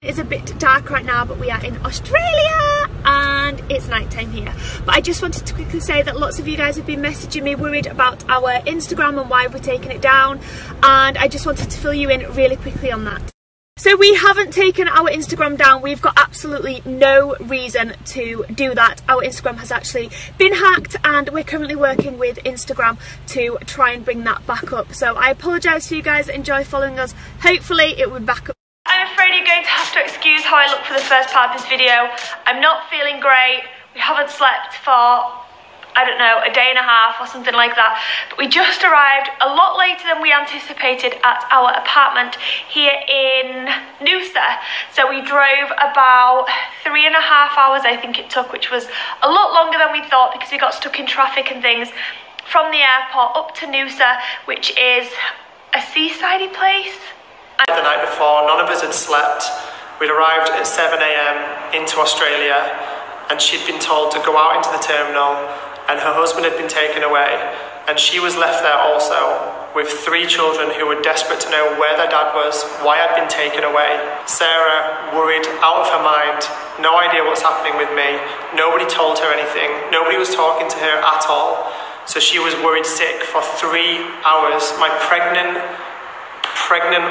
It's a bit dark right now, but we are in Australia and it's nighttime here. But I just wanted to quickly say that lots of you guys have been messaging me worried about our Instagram and why we're taking it down. And I just wanted to fill you in really quickly on that. So we haven't taken our Instagram down. We've got absolutely no reason to do that. Our Instagram has actually been hacked and we're currently working with Instagram to try and bring that back up. So I apologise to you guys that enjoy following us. Hopefully it will back up I'm afraid you're going to how I look for the first part of this video. I'm not feeling great. We haven't slept for, I don't know, a day and a half or something like that. But we just arrived a lot later than we anticipated at our apartment here in Noosa. So we drove about three and a half hours, I think it took, which was a lot longer than we thought because we got stuck in traffic and things from the airport up to Noosa, which is a seasidey place. The night before, none of us had slept. We'd arrived at 7am into Australia and she'd been told to go out into the terminal and her husband had been taken away and she was left there also with three children who were desperate to know where their dad was, why I'd been taken away. Sarah, worried out of her mind, no idea what's happening with me. Nobody told her anything. Nobody was talking to her at all. So she was worried sick for three hours. My pregnant, pregnant